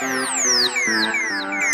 Música